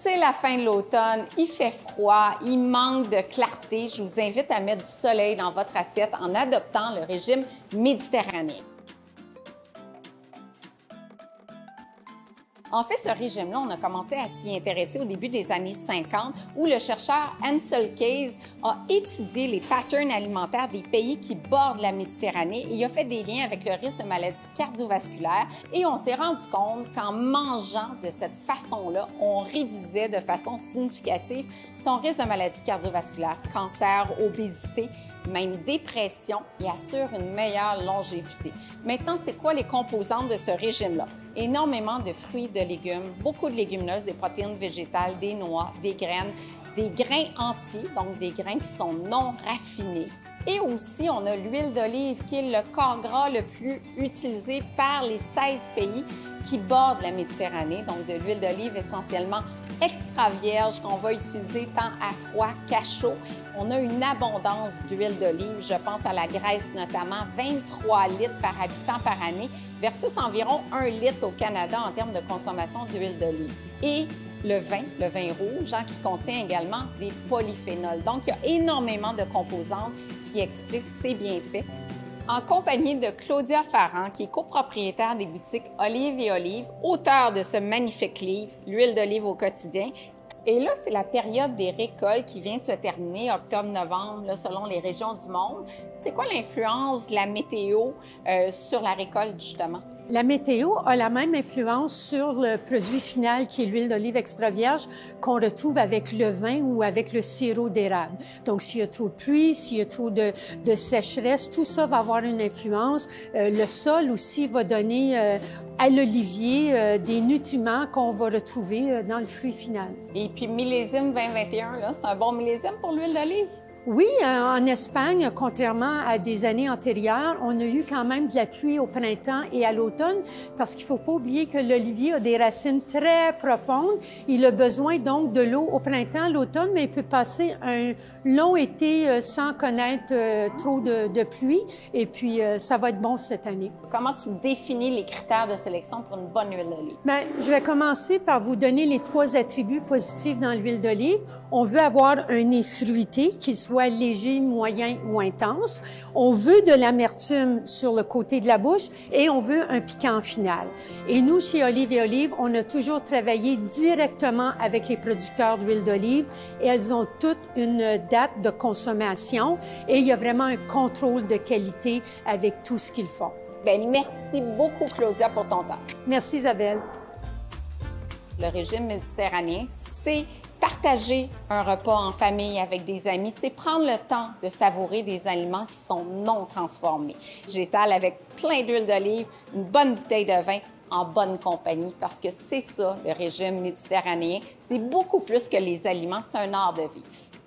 c'est la fin de l'automne, il fait froid, il manque de clarté. Je vous invite à mettre du soleil dans votre assiette en adoptant le régime méditerranéen. En fait, ce régime-là, on a commencé à s'y intéresser au début des années 50, où le chercheur Ansel Keys a étudié les patterns alimentaires des pays qui bordent la Méditerranée et a fait des liens avec le risque de maladies cardiovasculaires. Et on s'est rendu compte qu'en mangeant de cette façon-là, on réduisait de façon significative son risque de maladies cardiovasculaires, cancer, obésité même dépression et assure une meilleure longévité. Maintenant, c'est quoi les composantes de ce régime-là? Énormément de fruits, de légumes, beaucoup de légumineuses, des protéines végétales, des noix, des graines, des grains entiers, donc des grains qui sont non raffinés. Et aussi, on a l'huile d'olive qui est le corps gras le plus utilisé par les 16 pays qui bordent la Méditerranée. Donc, de l'huile d'olive essentiellement extra vierge qu'on va utiliser tant à froid qu'à chaud. On a une abondance d'huile d'olive. Je pense à la Grèce notamment, 23 litres par habitant par année versus environ 1 litre au Canada en termes de consommation d'huile d'olive. Le vin, le vin rouge, hein, qui contient également des polyphénols. Donc, il y a énormément de composantes qui expliquent ces bienfaits en compagnie de Claudia Farran, qui est copropriétaire des boutiques Olive et Olive, auteur de ce magnifique livre, L'huile d'olive au quotidien. Et là, c'est la période des récoltes qui vient de se terminer, octobre-novembre, selon les régions du monde. C'est quoi l'influence de la météo euh, sur la récolte, justement? La météo a la même influence sur le produit final qui est l'huile d'olive extra vierge qu'on retrouve avec le vin ou avec le sirop d'érable. Donc, s'il y a trop de pluie, s'il y a trop de, de, sécheresse, tout ça va avoir une influence. Euh, le sol aussi va donner euh, à l'olivier euh, des nutriments qu'on va retrouver euh, dans le fruit final. Et puis, millésime 2021, c'est un bon millésime pour l'huile d'olive? Oui, euh, en Espagne, contrairement à des années antérieures, on a eu quand même de la pluie au printemps et à l'automne parce qu'il ne faut pas oublier que l'olivier a des racines très profondes. Il a besoin donc de l'eau au printemps, l'automne, mais il peut passer un long été euh, sans connaître euh, trop de, de, pluie et puis ça va être bon cette année. Comment tu définis les critères de sélection pour une bonne huile d'olive? Bien, je vais commencer par vous donner les trois attributs positifs dans l'huile d'olive. On veut avoir un nez fruité qui soit léger, moyen ou intense. On veut de l'amertume sur le côté de la bouche et on veut un piquant final. Et nous, chez Olive et Olive, on a toujours travaillé directement avec les producteurs d'huile d'olive et elles ont toutes une date de consommation et il y a vraiment un contrôle de qualité avec tout ce qu'ils font. Bien, merci beaucoup, Claudia, pour ton temps. Merci, Isabelle. Le régime méditerranéen, c'est Partager un repas en famille avec des amis, c'est prendre le temps de savourer des aliments qui sont non transformés. J'étale avec plein d'huile d'olive, une bonne bouteille de vin en bonne compagnie parce que c'est ça le régime méditerranéen. C'est beaucoup plus que les aliments, c'est un art de vivre.